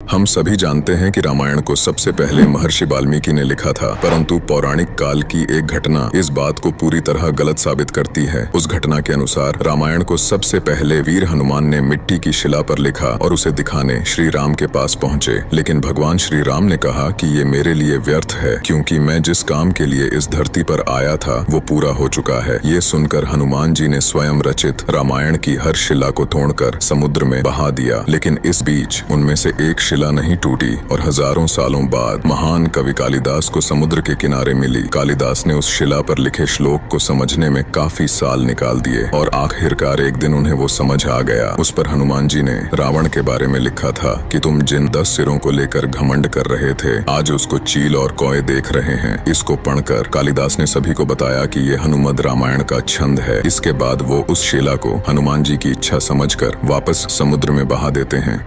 हम सभी जानते हैं कि रामायण को सबसे पहले महर्षि वाल्मीकि ने लिखा था, परंतु पौराणिक काल की एक घटना इस बात को पूरी तरह गलत साबित करती है। उस घटना के अनुसार, रामायण को सबसे पहले वीर हनुमान ने मिट्टी की शिला पर लिखा और उसे दिखाने श्री राम के पास पहुँचे। लेकिन भगवान श्री राम ने कहा कि ये मेरे लिए व्यर्थ है, क्योंकि मैं जिस काम के लिए इस धरती पर आया था, वो पूरा हो चुका है। ये सुनकर हनुमान जी ने स्वयं रचित रामायण की हर शिला को तोड़कर समुद्र में बहा दिया, लेकिन इस बीच उनमें से एक शिला नहीं टूटी और हज़ारों सालों बाद महान कवि कालिदास को समुद्र के किनारे मिली। कालिदास ने उस शिला पर लिखे श्लोक को समझने में काफ़ी साल निकाल दिए और आखिरकार एक दिन उन्हें वो समझ आ गया। उस पर हनुमान जी ने रावण के बारे में लिखा था कि तुम जिन दस सिरों को लेकर घमंड कर रहे थे, आज उसको चील और कोय देख रहे हैं। इसको पढ़कर कालिदास ने सभी को बताया कि ये हनुमद रामायण का छंद है। इसके बाद वो उस शिला को हनुमान जी की इच्छा समझकर वापस समुद्र में बहा देते हैं।